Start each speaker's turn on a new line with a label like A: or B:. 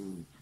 A: food.